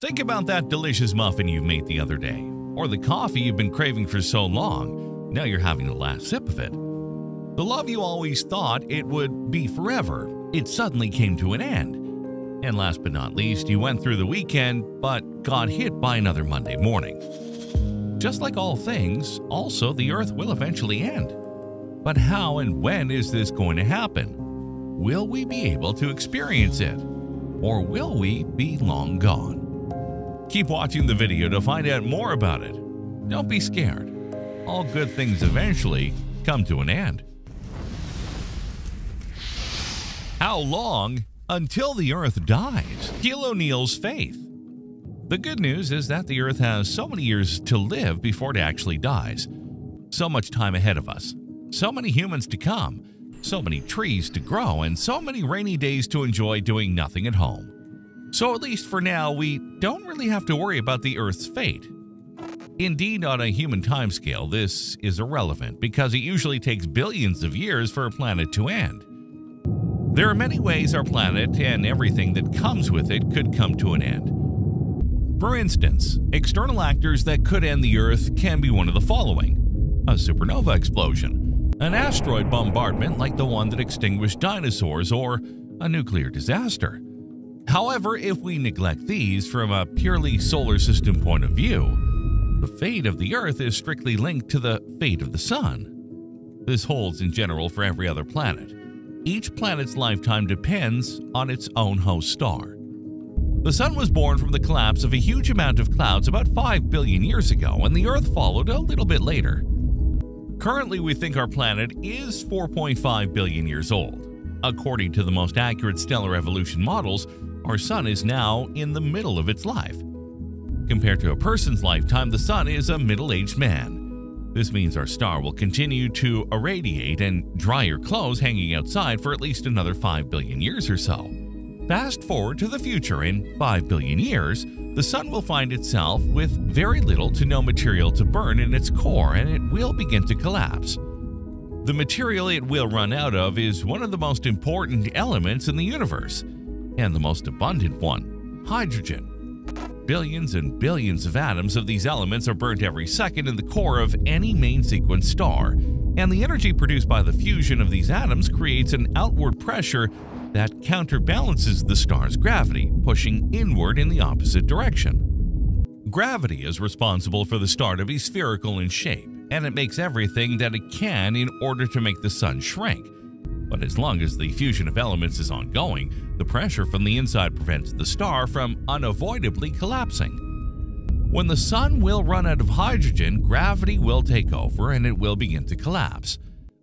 Think about that delicious muffin you made the other day, or the coffee you've been craving for so long. Now you're having the last sip of it. The love you always thought it would be forever, it suddenly came to an end. And last but not least, you went through the weekend but got hit by another Monday morning. Just like all things, also the earth will eventually end. But how and when is this going to happen? Will we be able to experience it? Or will we be long gone? Keep watching the video to find out more about it. Don't be scared. All good things eventually come to an end. How long until the Earth dies? Keil O'Neill's faith. The good news is that the Earth has so many years to live before it actually dies. So much time ahead of us. So many humans to come. So many trees to grow, and so many rainy days to enjoy doing nothing at home. So, at least for now, we don't really have to worry about the Earth's fate. Indeed, on a human timescale, this is irrelevant because it usually takes billions of years for a planet to end. There are many ways our planet and everything that comes with it could come to an end. For instance, external actors that could end the Earth can be one of the following a supernova explosion, an asteroid bombardment like the one that extinguished dinosaurs, or a nuclear disaster. However, if we neglect these from a purely solar system point of view, the fate of the Earth is strictly linked to the fate of the Sun. This holds in general for every other planet. Each planet's lifetime depends on its own host star. The Sun was born from the collapse of a huge amount of clouds about 5 billion years ago, and the Earth followed a little bit later. Currently, we think our planet is 4.5 billion years old. According to the most accurate stellar evolution models, our sun is now in the middle of its life. Compared to a person's lifetime, the sun is a middle aged man. This means our star will continue to irradiate and dry your clothes hanging outside for at least another 5 billion years or so. Fast forward to the future in 5 billion years, the sun will find itself with very little to no material to burn in its core and it will begin to collapse. The material it will run out of is one of the most important elements in the universe and the most abundant one hydrogen. Billions and billions of atoms of these elements are burnt every second in the core of any main sequence star, and the energy produced by the fusion of these atoms creates an outward pressure that counterbalances the star's gravity, pushing inward in the opposite direction. Gravity is responsible for the star to be spherical in shape, and it makes everything that it can in order to make the sun shrink. But as long as the fusion of elements is ongoing, the pressure from the inside prevents the star from unavoidably collapsing. When the sun will run out of hydrogen, gravity will take over and it will begin to collapse.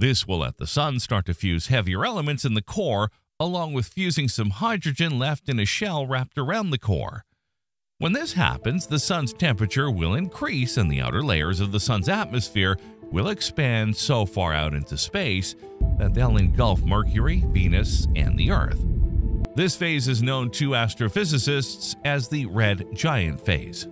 This will let the sun start to fuse heavier elements in the core, along with fusing some hydrogen left in a shell wrapped around the core. When this happens, the sun's temperature will increase and the outer layers of the sun's atmosphere will expand so far out into space that they'll engulf Mercury, Venus, and the Earth. This phase is known to astrophysicists as the red giant phase.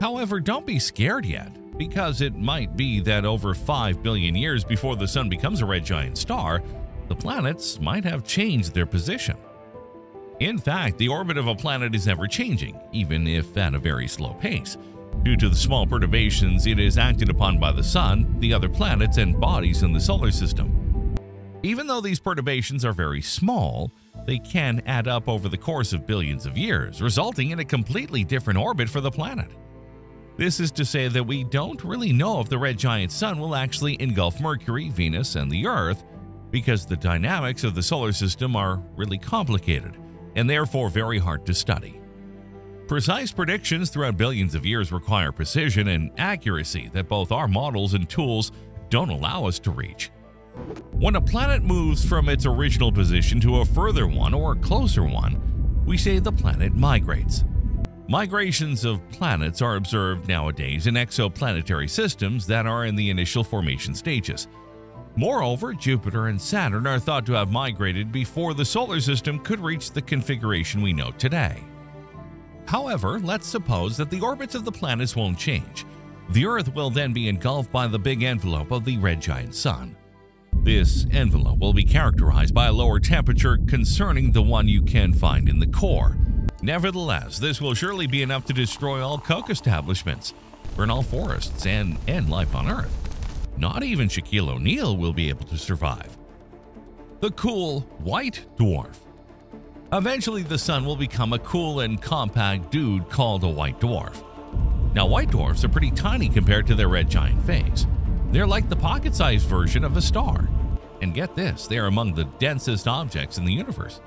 However, don't be scared yet, because it might be that over 5 billion years before the Sun becomes a red giant star, the planets might have changed their position. In fact, the orbit of a planet is ever changing, even if at a very slow pace. Due to the small perturbations it is acted upon by the Sun, the other planets, and bodies in the solar system. Even though these perturbations are very small, they can add up over the course of billions of years, resulting in a completely different orbit for the planet. This is to say that we don't really know if the red giant sun will actually engulf Mercury, Venus, and the Earth because the dynamics of the solar system are really complicated and therefore very hard to study. Precise predictions throughout billions of years require precision and accuracy that both our models and tools don't allow us to reach. When a planet moves from its original position to a further one or a closer one, we say the planet migrates. Migrations of planets are observed nowadays in exoplanetary systems that are in the initial formation stages. Moreover, Jupiter and Saturn are thought to have migrated before the solar system could reach the configuration we know today. However, let's suppose that the orbits of the planets won't change. The Earth will then be engulfed by the big envelope of the red giant sun. This envelope will be characterized by a lower temperature concerning the one you can find in the core. Nevertheless, this will surely be enough to destroy all coke establishments, burn all forests, and end life on Earth. Not even Shaquille O'Neal will be able to survive. The cool white dwarf. Eventually, the sun will become a cool and compact dude called a white dwarf. Now, white dwarfs are pretty tiny compared to their red giant phase. They're like the pocket sized version of a star. And get this, they are among the densest objects in the universe.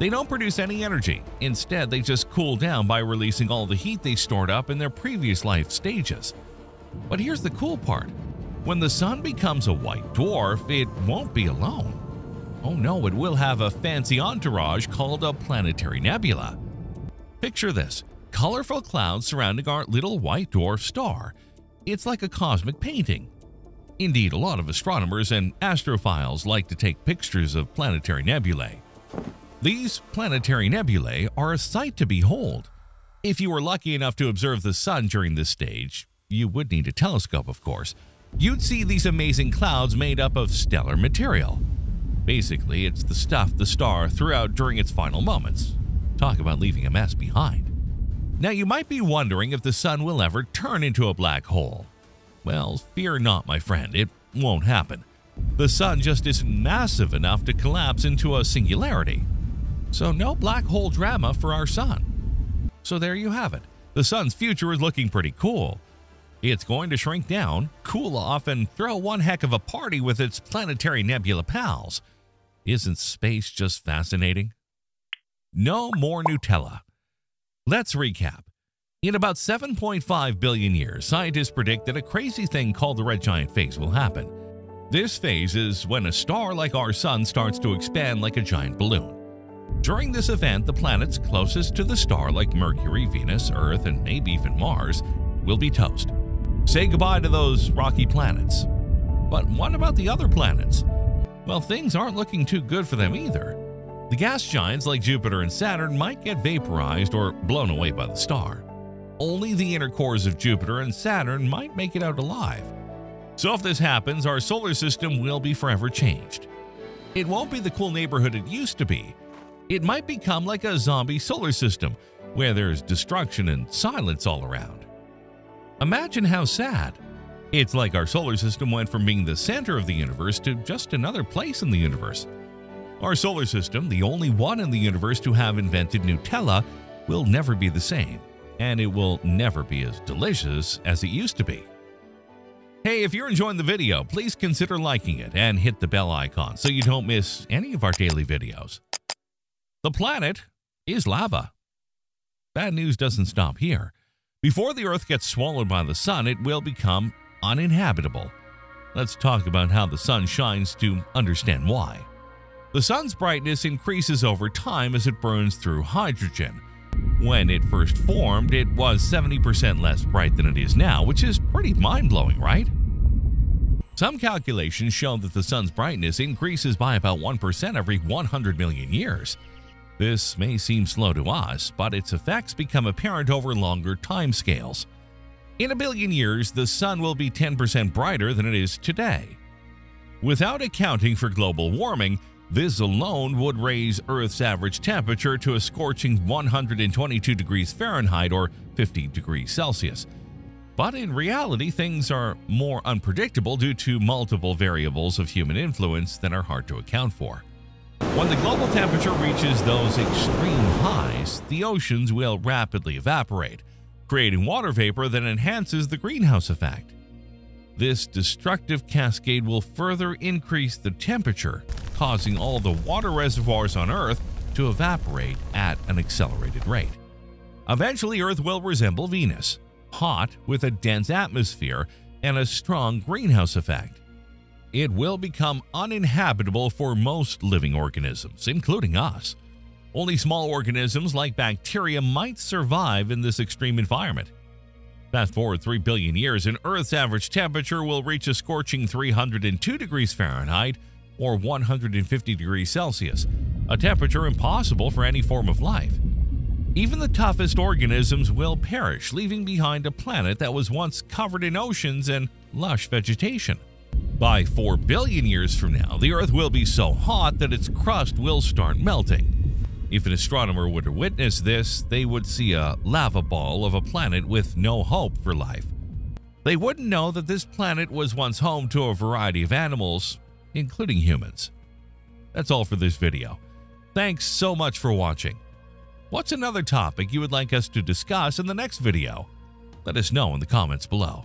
They don't produce any energy. Instead, they just cool down by releasing all the heat they stored up in their previous life stages. But here's the cool part. When the sun becomes a white dwarf, it won't be alone. Oh no, it will have a fancy entourage called a planetary nebula. Picture this colorful clouds surrounding our little white dwarf star. It's like a cosmic painting. Indeed, a lot of astronomers and astrophiles like to take pictures of planetary nebulae. These planetary nebulae are a sight to behold. If you were lucky enough to observe the sun during this stage, you would need a telescope, of course, you'd see these amazing clouds made up of stellar material. Basically, it's the stuff the star threw out during its final moments. Talk about leaving a mess behind. Now, you might be wondering if the sun will ever turn into a black hole. Well, fear not, my friend, it won't happen. The sun just isn't massive enough to collapse into a singularity. So, no black hole drama for our sun. So, there you have it. The sun's future is looking pretty cool. It's going to shrink down, cool off, and throw one heck of a party with its planetary nebula pals. Isn't space just fascinating? No more Nutella. Let's recap. In about 7.5 billion years, scientists predict that a crazy thing called the red giant phase will happen. This phase is when a star like our sun starts to expand like a giant balloon. During this event, the planets closest to the star, like Mercury, Venus, Earth, and maybe even Mars, will be toast. Say goodbye to those rocky planets. But what about the other planets? Well, things aren't looking too good for them either. The gas giants like Jupiter and Saturn might get vaporized or blown away by the star. Only the inner cores of Jupiter and Saturn might make it out alive. So if this happens, our solar system will be forever changed. It won't be the cool neighborhood it used to be. It might become like a zombie solar system where there's destruction and silence all around. Imagine how sad. It's like our solar system went from being the center of the universe to just another place in the universe. Our solar system, the only one in the universe to have invented Nutella, will never be the same, and it will never be as delicious as it used to be. Hey, if you're enjoying the video, please consider liking it and hit the bell icon so you don't miss any of our daily videos. The planet is lava. Bad news doesn't stop here. Before the Earth gets swallowed by the sun, it will become uninhabitable. Let's talk about how the sun shines to understand why. The sun's brightness increases over time as it burns through hydrogen. When it first formed, it was 70% less bright than it is now, which is pretty mind-blowing, right? Some calculations show that the sun's brightness increases by about 1% every 100 million years. This may seem slow to us, but its effects become apparent over longer timescales. In a billion years, the sun will be 10% brighter than it is today. Without accounting for global warming, this alone would raise Earth's average temperature to a scorching 122 degrees Fahrenheit or 50 degrees Celsius. But in reality, things are more unpredictable due to multiple variables of human influence that are hard to account for. When the global temperature reaches those extreme highs, the oceans will rapidly evaporate, creating water vapor that enhances the greenhouse effect. This destructive cascade will further increase the temperature, causing all the water reservoirs on Earth to evaporate at an accelerated rate. Eventually, Earth will resemble Venus, hot with a dense atmosphere and a strong greenhouse effect it will become uninhabitable for most living organisms, including us. Only small organisms like bacteria might survive in this extreme environment. Fast forward 3 billion years, and Earth's average temperature will reach a scorching 302 degrees Fahrenheit or 150 degrees Celsius, a temperature impossible for any form of life. Even the toughest organisms will perish, leaving behind a planet that was once covered in oceans and lush vegetation. By 4 billion years from now, the Earth will be so hot that its crust will start melting. If an astronomer were to witness this, they would see a lava ball of a planet with no hope for life. They wouldn't know that this planet was once home to a variety of animals, including humans. That's all for this video. Thanks so much for watching. What's another topic you would like us to discuss in the next video? Let us know in the comments below.